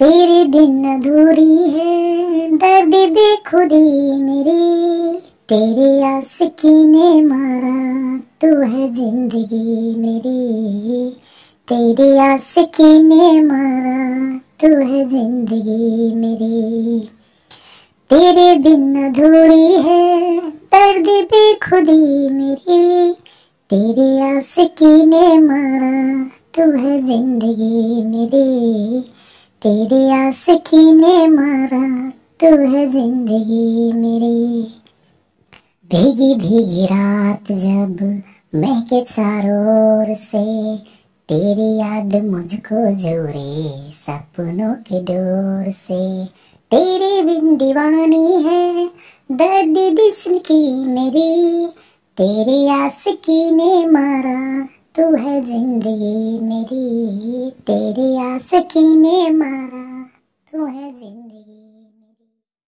तेरे बिन अधूरी है, दर्द बेखुदी मेरी। तेरे आशिकी ने मारा, तू है ज़िंदगी मेरी। तेरे आशिकी ने मारा, तू है ज़िंदगी मेरी। तेरे बिन अधूरी है, दर्द बेखुदी मेरी। तेरे आशिकी ने मारा, तू है ज़िंदगी मेरी। तेरे आशिकी ने मारा, तू है ज़िंदगी मेरी। भीगी भीगी रात जब मैं के चारों ओर से, तेरी याद मुझको जोरे सपनों के डोर से। तेरे बिन दीवानी है दर्द दिल की मेरी, तेरी की ने मारा तू है ज़िंदगी मेरी तेरी आशिकी ने मारा। तू है ज़िंदगी